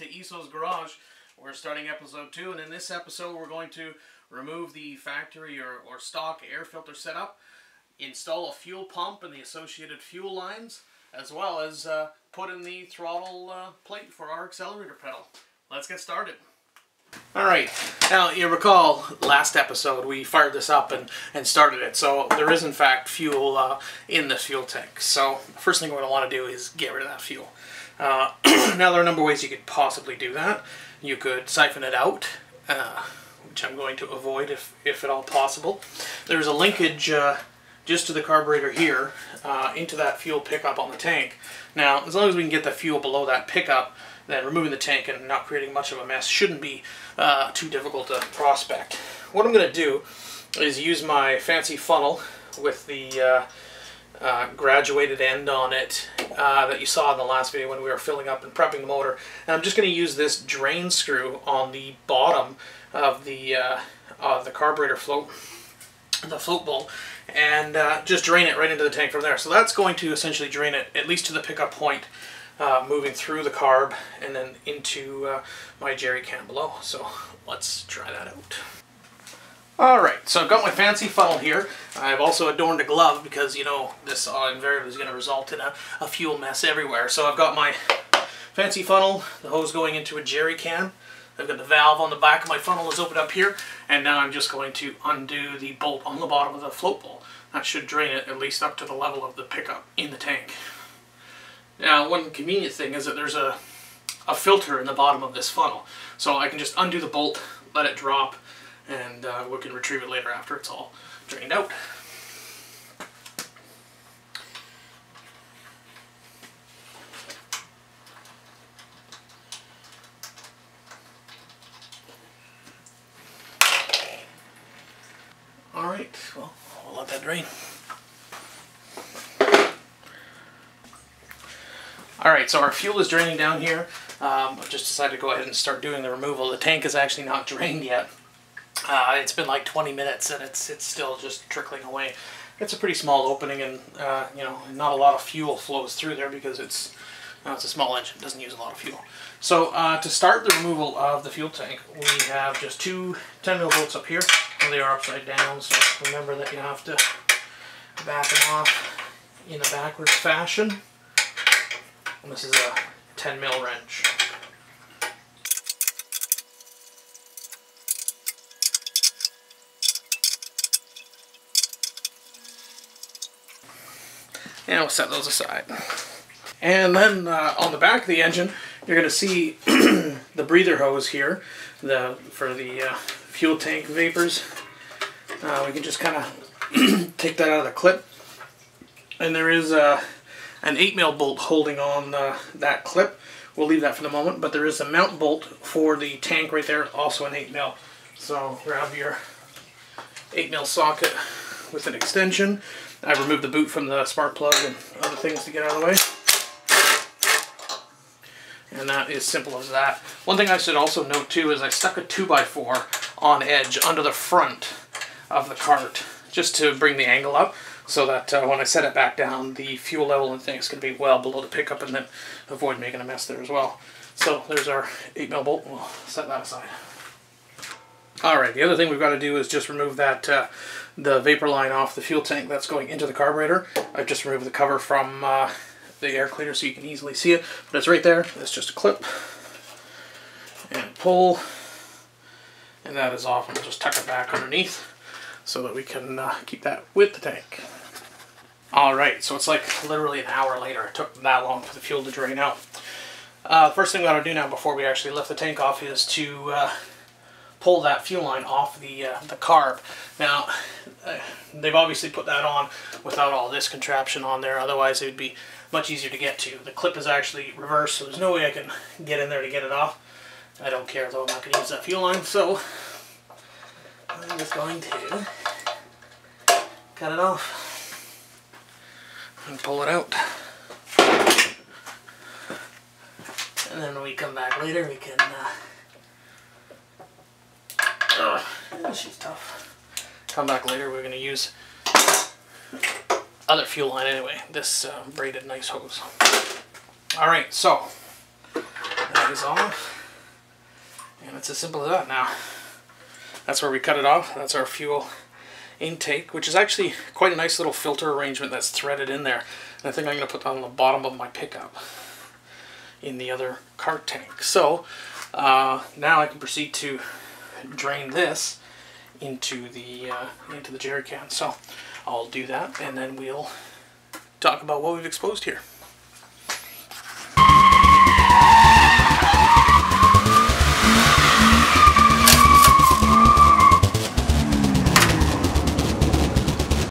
to ESO's Garage. We're starting episode 2, and in this episode we're going to remove the factory or, or stock air filter setup, install a fuel pump and the associated fuel lines, as well as uh, put in the throttle uh, plate for our accelerator pedal. Let's get started. Alright, now you recall last episode we fired this up and, and started it, so there is in fact fuel uh, in the fuel tank. So first thing we're going to want to do is get rid of that fuel. Uh, now there are a number of ways you could possibly do that. You could siphon it out, uh, which I'm going to avoid if, if at all possible. There's a linkage uh, just to the carburetor here uh, into that fuel pickup on the tank. Now as long as we can get the fuel below that pickup, then removing the tank and not creating much of a mess shouldn't be uh, too difficult to prospect. What I'm going to do is use my fancy funnel with the uh, uh, graduated end on it uh, that you saw in the last video when we were filling up and prepping the motor. And I'm just going to use this drain screw on the bottom of the, uh, the carburetor float, the float bowl, and uh, just drain it right into the tank from there. So that's going to essentially drain it at least to the pickup point uh, moving through the carb and then into uh, my jerry can below. So let's try that out. Alright, so I've got my fancy funnel here. I've also adorned a glove because, you know, this uh, invariably is going to result in a, a fuel mess everywhere. So I've got my fancy funnel, the hose going into a jerry can. I've got the valve on the back of my funnel is opened up here, and now I'm just going to undo the bolt on the bottom of the float bowl. That should drain it at least up to the level of the pickup in the tank. Now, one convenient thing is that there's a, a filter in the bottom of this funnel. So I can just undo the bolt, let it drop, and uh, we can retrieve it later after it's all drained out. Alright, well, I'll let that drain. Alright, so our fuel is draining down here. Um, I've just decided to go ahead and start doing the removal. The tank is actually not drained yet. Uh, it's been like 20 minutes and it's it's still just trickling away. It's a pretty small opening and uh, you know not a lot of fuel flows through there because it's uh, it's a small engine, it doesn't use a lot of fuel. So uh, to start the removal of the fuel tank, we have just two 10 mil bolts up here. And they are upside down, so remember that you have to back them off in a backwards fashion. And this is a 10 mil wrench. And we'll set those aside. And then uh, on the back of the engine, you're going to see the breather hose here the for the uh, fuel tank vapors. Uh, we can just kind of take that out of the clip. And there is uh, an 8 mil bolt holding on uh, that clip. We'll leave that for the moment, but there is a mount bolt for the tank right there, also an 8 mil. So grab your 8 mil socket with an extension. I removed the boot from the spark plug and other things to get out of the way. And that is simple as that. One thing I should also note too is I stuck a 2x4 on edge under the front of the kart just to bring the angle up so that uh, when I set it back down the fuel level and things can be well below the pickup and then avoid making a mess there as well. So there's our 8 mil bolt. We'll set that aside. Alright, the other thing we've got to do is just remove that uh, the vapor line off the fuel tank that's going into the carburetor. I've just removed the cover from uh, the air cleaner so you can easily see it, but it's right there. It's just a clip and pull, and that is off. And we'll just tuck it back underneath so that we can uh, keep that with the tank. Alright, so it's like literally an hour later. It took that long for the fuel to drain out. Uh, first thing we got to do now before we actually lift the tank off is to uh, pull that fuel line off the uh, the carb. Now, uh, they've obviously put that on without all this contraption on there, otherwise it would be much easier to get to. The clip is actually reversed, so there's no way I can get in there to get it off. I don't care though, I'm not going to use that fuel line, so I'm just going to cut it off and pull it out. And then when we come back later, we can uh, Ugh, she's tough. Come back later, we're going to use other fuel line anyway. This uh, braided nice hose. Alright, so That is off. And it's as simple as that now. That's where we cut it off. That's our fuel intake, which is actually quite a nice little filter arrangement that's threaded in there. And I think I'm going to put that on the bottom of my pickup in the other kart tank. So uh, now I can proceed to drain this into the uh, into the jerry can. So I'll do that and then we'll talk about what we've exposed here.